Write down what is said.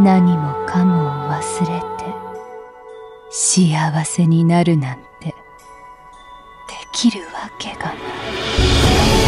何もかもを忘れて幸せになるなんてできるわけがない。